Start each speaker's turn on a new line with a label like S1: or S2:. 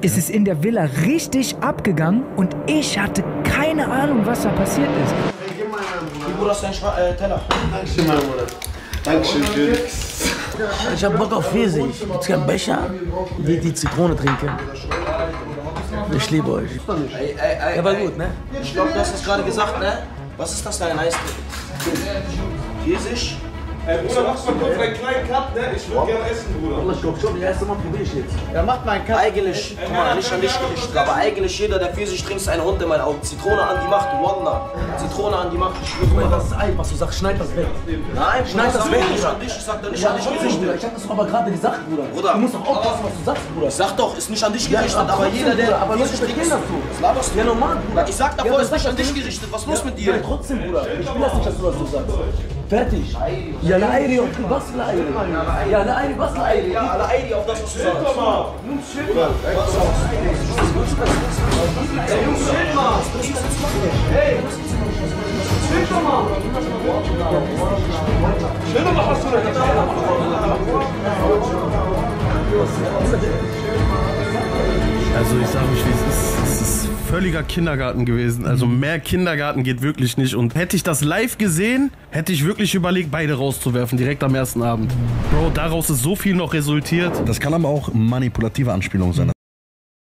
S1: ist es in der Villa richtig abgegangen und ich hatte keine Ahnung, was da passiert ist.
S2: Bruder, ist dein Schwa äh, Teller.
S3: Dankeschön, mein Bruder. Dankeschön, Felix.
S2: Ich hab Bock auf Pfirsich. Gibt's keinen Becher? Die, die Zitrone trinken. Ich liebe euch. Ey, ey, ey, ja, war gut, ne? Ich glaube, du hast es gerade gesagt, ne? Was ist das dein Eis? Pfirsich?
S4: Ey, Bruder, mach mal kurz einen kleinen Cut, ne? Ich würde gerne essen, Bruder.
S2: Ich glaube schon, das erste Mal probiere ich jetzt.
S3: Ja, macht mal einen Cut.
S2: Eigentlich, guck mal, nicht an dich gerichtet, aber eigentlich jeder, der Pfirsich trinkt, ist ein Hund in meinen Augen. Zitrone an die Macht, Wallah. Zitrone an die Macht. Ich schwöre, Bruder, das ist ein, was du sagst, schneid das weg. Nein, schneid das weg, nicht an dich, ich sag da nicht an dich gerichtet. Ich hab das doch aber gerade gesagt, Bruder. Bruder. Du musst doch aufpassen, was du sagst, Bruder. Ich sag doch, ist nicht an dich gerichtet, aber jeder, der aber Leute Pfirsich trinkt, so. Was laberst du? Ja, normal, Bruder. Ich sag davor, ist nicht an dich gerichtet. Was ist los mit dir? Ja, trotzdem, Bruder. Ich will das nicht, dass du das so sagst. Fertig. Ja, la Airi, was la Airi? Ja, la Airi, was la Airi?
S4: Ja, alle Eidi auf das, was du sagst.
S5: Also ich sage mich, wie es ist. Es ist völliger Kindergarten gewesen. Also mehr Kindergarten geht wirklich nicht. Und hätte ich das live gesehen, hätte ich wirklich überlegt, beide rauszuwerfen, direkt am ersten Abend. Bro, daraus ist so viel noch resultiert.
S6: Das kann aber auch manipulative Anspielung sein.